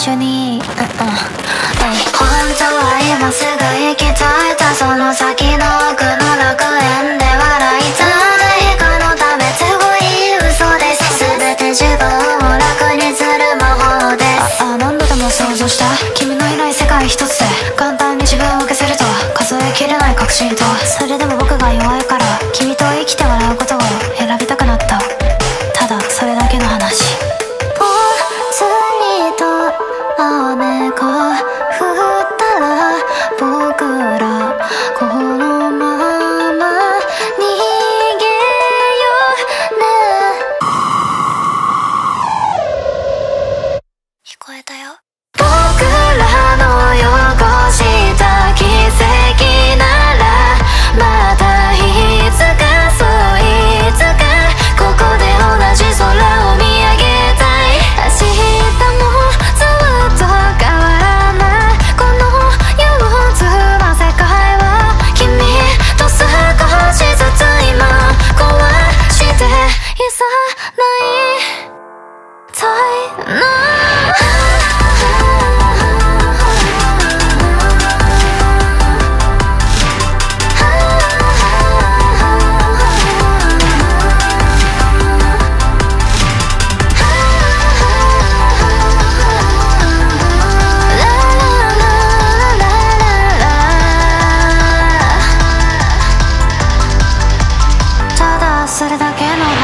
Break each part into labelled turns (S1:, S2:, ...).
S1: 緒に、うんうん、本当は今すぐ行きたいたその先の奥の楽園で笑いたい誰かのためすごい嘘です。全て自分を楽にする魔法です。ああ何度でも想像した。君のいない世界一つで。簡単に自分を消せると。数えきれない確信と。それでも僕が弱い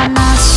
S1: nasce.